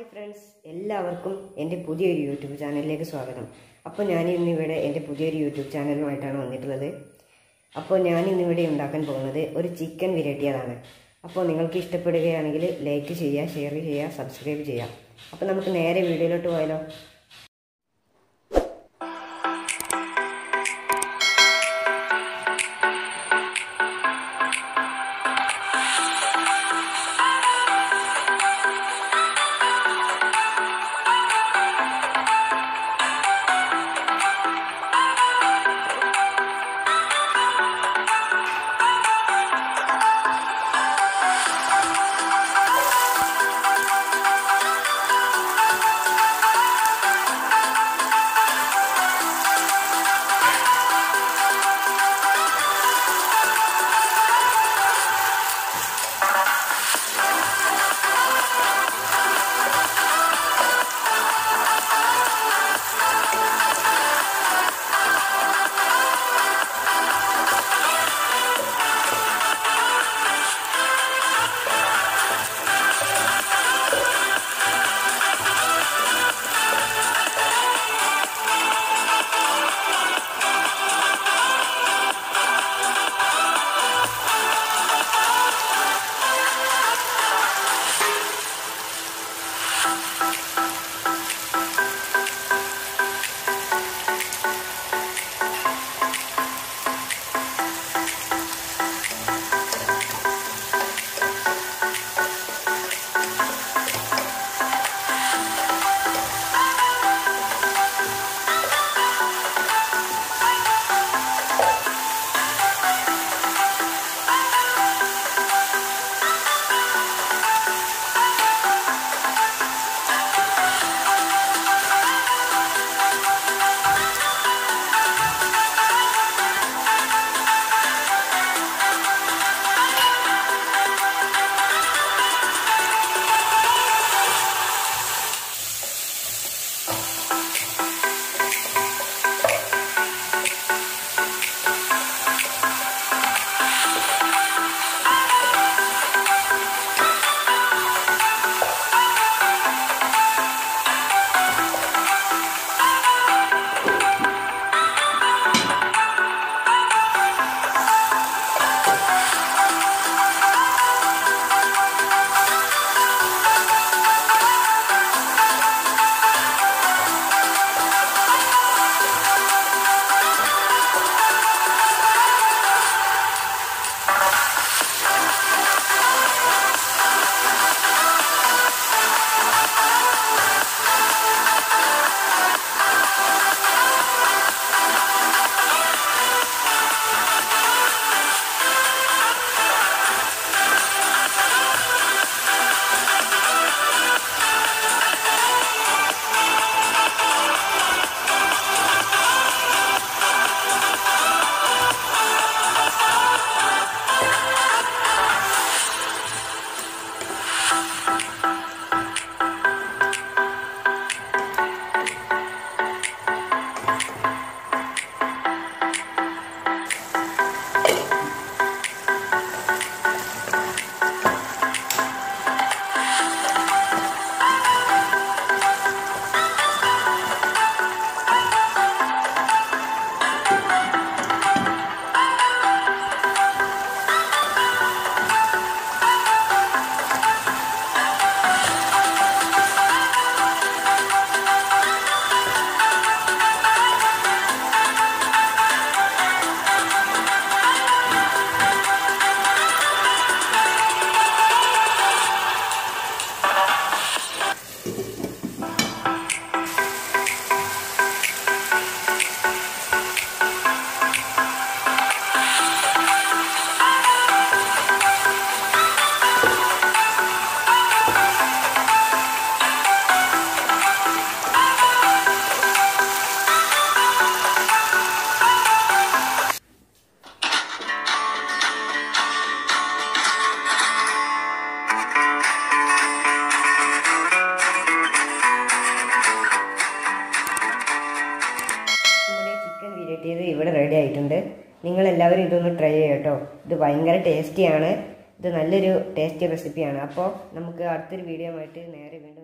Hi friends എല്ലാവർക്കും എന്റെ പുതിയൊരു യൂട്യൂബ് ചാനലിലേക്ക് സ്വാഗതം. അപ്പോൾ ഞാൻ ഇന്നിവിടെ എന്റെ പുതിയൊരു യൂട്യൂബ് ചാനലുമായിട്ടാണ് വന്നിട്ടുള്ളത്. അപ്പോൾ ഞാൻ ഇന്നിവിടെ ഉണ്ടാക്കാൻ പോകുന്നത് ഒരു ചിക്കൻ വിരട്ടിയതാണ്. അപ്പോൾ നിങ്ങൾക്ക് ഇഷ്ടപ്പെടുകയാണെങ്കിൽ ലൈക്ക് ചെയ്യുക ഷെയർ ചെയ്യുക സബ്സ്ക്രൈബ് ചെയ്യുക. അപ്പോൾ നമുക്ക് നേരെ വീഡിയോയിലോട്ട് പോയാലോ? റെഡി നിങ്ങളെല്ലാവരും ഇതൊന്ന് ട്രൈ ചെയ്യട്ടോ ഇത് ഭയങ്കര ടേസ്റ്റിയാണ് ഇത് നല്ലൊരു ടേസ്റ്റി റെസിപ്പിയാണ് അപ്പോൾ നമുക്ക് അടുത്തൊരു വീഡിയോ ആയിട്ട് നേരെ വീണ്ടും